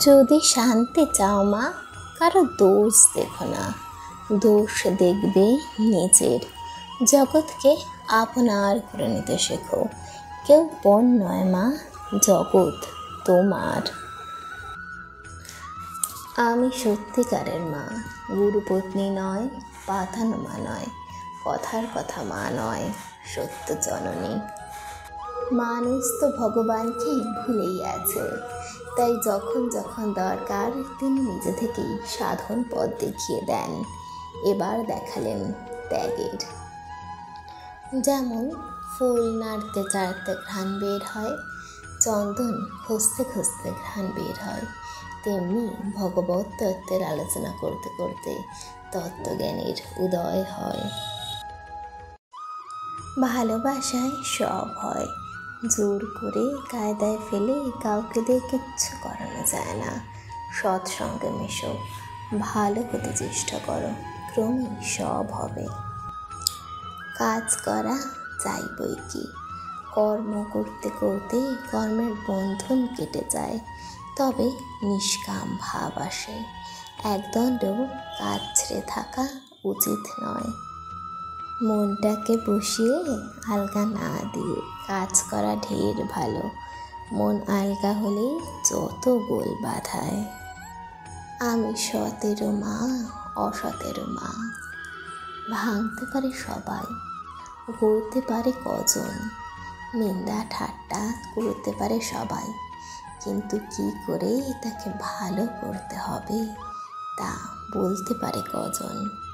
যদি শান্তি চাও মা, কারও দোষ দেখো না। দোষ দেখবে নিজের। জগৎকে আপনার করে নিতে শেখো। কেউ পণ নয় মা, জগৎ তোমার। আমি সত্যিকারের মা গুরুপত্নী নয় পাতানো মা নয়, কথার কথা মা নয়, সত্য জননী। মানুষ তো ভগবানকে ভুলেই আছে। তাই যখন যখন দরকার, তিনি নিজে থেকেই সাধন পথ দেখিয়ে দেন। এবার দেখালেন ত্যাগের। যেমন ফুল নাড়তে চাড়তে ঘ্রাণ বের হয়, চন্দন খুঁজতে খুঁজতে ঘ্রাণ বের হয়, তেমনি ভগবত তত্ত্বের আলোচনা করতে করতে তত্ত্বজ্ঞানের উদয় হয়। ভালোবাসায় সব হয়। জোর করে কায়দায় ফেলে কাউকে দিয়ে কিচ্ছু করানো যায় না। সৎসঙ্গে মেশো, ভালো হতে চেষ্টা করো, ক্রমেই সব হবে। কাজ করা চাইবই কি? কর্ম করতে করতে কর্মের বন্ধন কেটে যায়, তবে নিষ্কাম ভাব আসে। একদণ্ড কাজ ছেড়ে থাকা উচিত নয়। মনটাকে বসিয়ে আলগা না দিয়ে কাজ করা ঢের ভালো। মন আলগা হলেই যত গোল বাধায়। আমি সতেরো মা, অসতেরো মা। ভাঙতে পারে সবাই, গড়তে পারে কজন। নিন্দা, ঠাট্টা করতে পারে সবাই। কিন্তু কি করে তাকে ভালো করতে হবে তা বলতে পারে কজন?